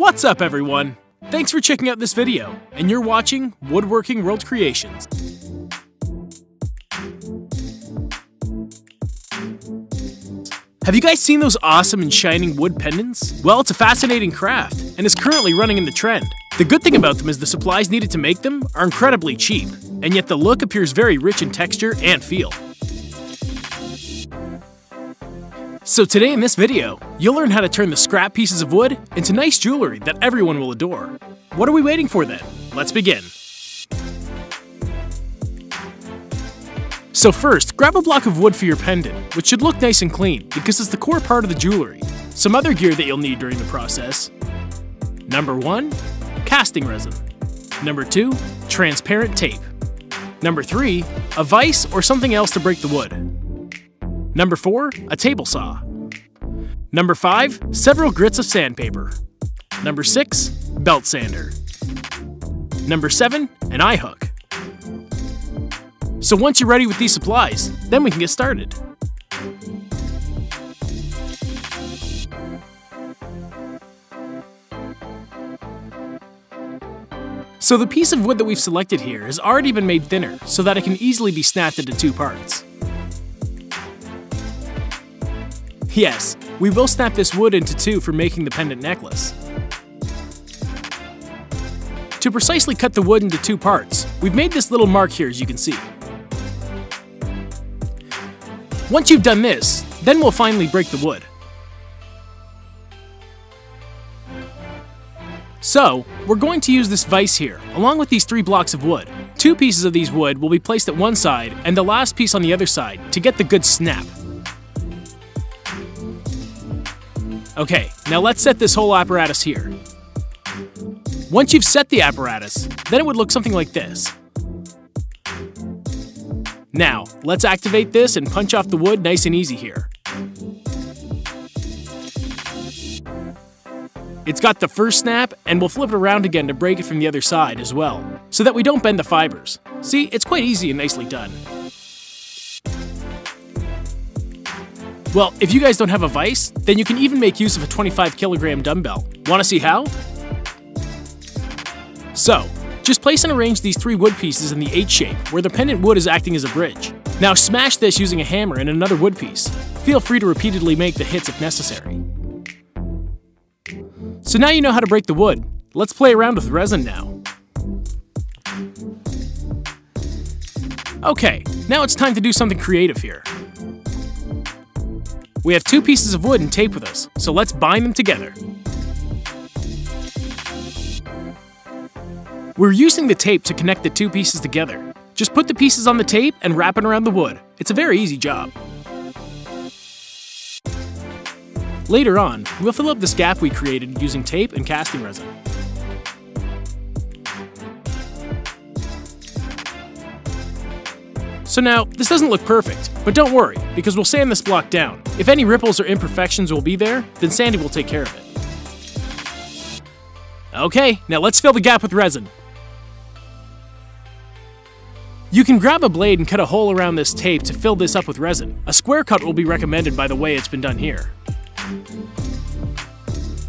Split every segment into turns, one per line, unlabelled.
What's up everyone? Thanks for checking out this video, and you're watching Woodworking World Creations. Have you guys seen those awesome and shining wood pendants? Well, it's a fascinating craft, and is currently running in the trend. The good thing about them is the supplies needed to make them are incredibly cheap, and yet the look appears very rich in texture and feel. So today in this video, you'll learn how to turn the scrap pieces of wood into nice jewelry that everyone will adore. What are we waiting for then? Let's begin. So first, grab a block of wood for your pendant, which should look nice and clean because it's the core part of the jewelry. Some other gear that you'll need during the process. Number 1. Casting resin. Number 2. Transparent tape. Number 3. A vise or something else to break the wood. Number 4. A table saw. Number 5. Several grits of sandpaper. Number 6. Belt sander. Number 7. An eye hook. So once you're ready with these supplies, then we can get started. So the piece of wood that we've selected here has already been made thinner so that it can easily be snapped into two parts. Yes, we will snap this wood into two for making the pendant necklace. To precisely cut the wood into two parts, we've made this little mark here as you can see. Once you've done this, then we'll finally break the wood. So, we're going to use this vise here, along with these three blocks of wood. Two pieces of these wood will be placed at one side, and the last piece on the other side, to get the good snap. Okay, now let's set this whole apparatus here. Once you've set the apparatus, then it would look something like this. Now, let's activate this and punch off the wood nice and easy here. It's got the first snap, and we'll flip it around again to break it from the other side as well, so that we don't bend the fibers. See, it's quite easy and nicely done. Well, if you guys don't have a vise, then you can even make use of a 25 kilogram dumbbell. Wanna see how? So, just place and arrange these three wood pieces in the H shape, where the pendant wood is acting as a bridge. Now smash this using a hammer and another wood piece. Feel free to repeatedly make the hits if necessary. So now you know how to break the wood. Let's play around with resin now. Okay, now it's time to do something creative here. We have two pieces of wood and tape with us, so let's bind them together. We're using the tape to connect the two pieces together. Just put the pieces on the tape and wrap it around the wood. It's a very easy job. Later on, we'll fill up this gap we created using tape and casting resin. So now, this doesn't look perfect, but don't worry, because we'll sand this block down. If any ripples or imperfections will be there, then Sandy will take care of it. Okay, now let's fill the gap with resin. You can grab a blade and cut a hole around this tape to fill this up with resin. A square cut will be recommended by the way it's been done here.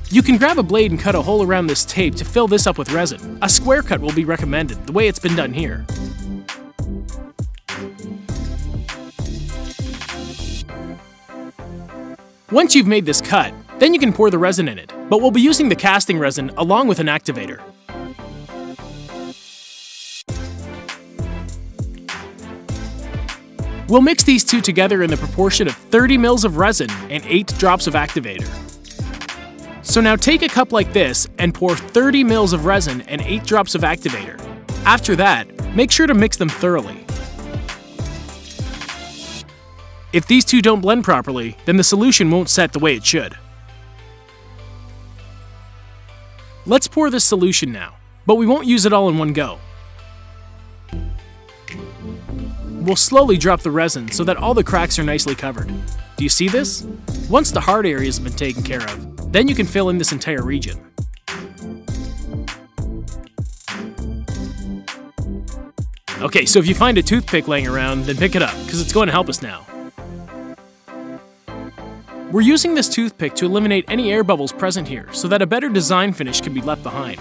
You can grab a blade and cut a hole around this tape to fill this up with resin. A square cut will be recommended, the way it's been done here. Once you've made this cut, then you can pour the resin in it, but we'll be using the casting resin along with an activator. We'll mix these two together in the proportion of 30 mils of resin and 8 drops of activator. So now take a cup like this and pour 30 mils of resin and 8 drops of activator. After that, make sure to mix them thoroughly. If these two don't blend properly, then the solution won't set the way it should. Let's pour this solution now, but we won't use it all in one go. We'll slowly drop the resin so that all the cracks are nicely covered. Do you see this? Once the hard areas have been taken care of, then you can fill in this entire region. Okay, so if you find a toothpick laying around, then pick it up, because it's going to help us now. We're using this toothpick to eliminate any air bubbles present here so that a better design finish can be left behind.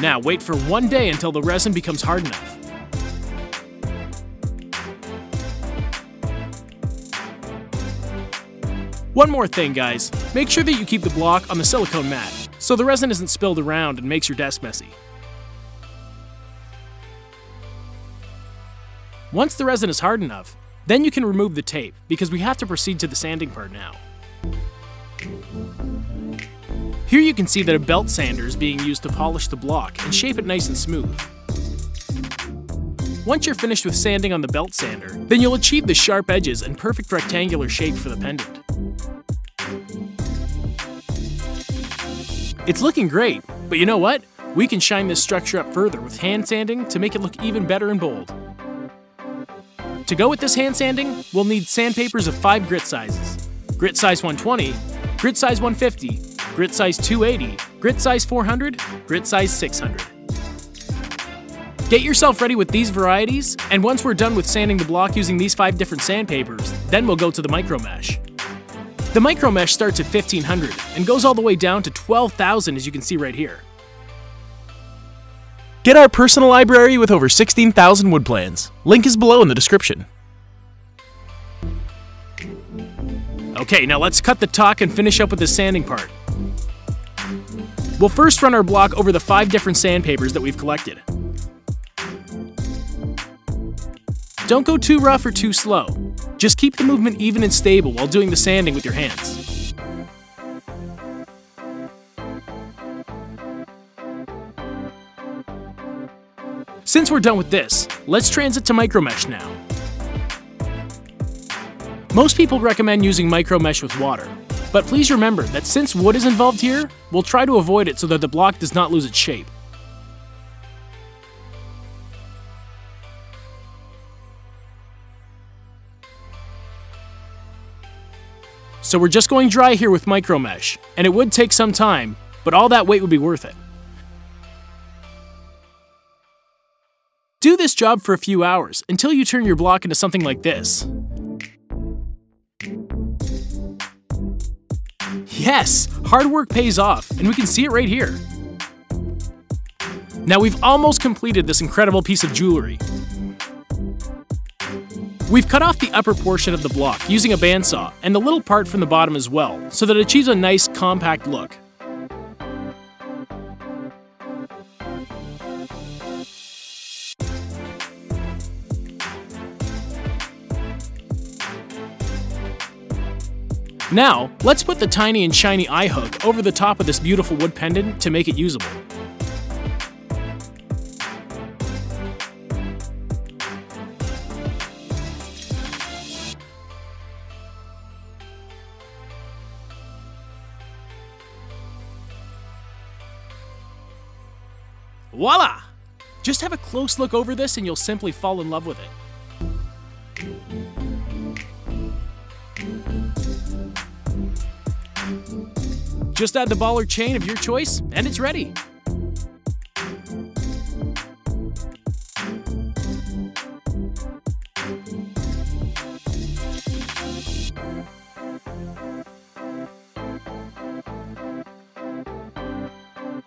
Now wait for one day until the resin becomes hard enough. One more thing, guys. Make sure that you keep the block on the silicone mat, so the resin isn't spilled around and makes your desk messy. Once the resin is hard enough, then you can remove the tape, because we have to proceed to the sanding part now. Here you can see that a belt sander is being used to polish the block and shape it nice and smooth. Once you're finished with sanding on the belt sander, then you'll achieve the sharp edges and perfect rectangular shape for the pendant. It's looking great, but you know what? We can shine this structure up further with hand sanding to make it look even better and bold. To go with this hand sanding, we'll need sandpapers of 5 grit sizes. Grit size 120, grit size 150, grit size 280, grit size 400, grit size 600. Get yourself ready with these varieties, and once we're done with sanding the block using these 5 different sandpapers, then we'll go to the micro mesh. The micro mesh starts at 1500 and goes all the way down to 12,000 as you can see right here. Get our personal library with over 16,000 wood plans. Link is below in the description. Okay, now let's cut the talk and finish up with the sanding part. We'll first run our block over the five different sandpapers that we've collected. Don't go too rough or too slow. Just keep the movement even and stable while doing the sanding with your hands. Since we're done with this, let's transit to micromesh now. Most people recommend using micromesh with water, but please remember that since wood is involved here, we'll try to avoid it so that the block does not lose its shape. So we're just going dry here with micro mesh, and it would take some time, but all that wait would be worth it. Do this job for a few hours until you turn your block into something like this. Yes, hard work pays off, and we can see it right here. Now we've almost completed this incredible piece of jewelry. We've cut off the upper portion of the block using a bandsaw and the little part from the bottom as well, so that it achieves a nice compact look. Now, let's put the tiny and shiny eye hook over the top of this beautiful wood pendant to make it usable. Voila! Just have a close look over this and you'll simply fall in love with it. Just add the ball or chain of your choice, and it's ready.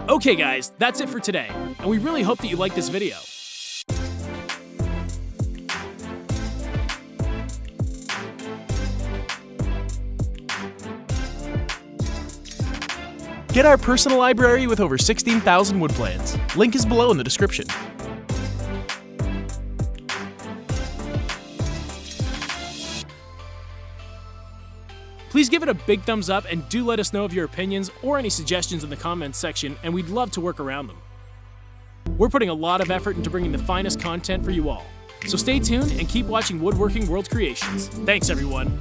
Okay guys, that's it for today, and we really hope that you liked this video. Get our personal library with over 16,000 wood plans. Link is below in the description. Please give it a big thumbs up and do let us know of your opinions or any suggestions in the comments section, and we'd love to work around them. We're putting a lot of effort into bringing the finest content for you all. So stay tuned and keep watching Woodworking World Creations. Thanks, everyone.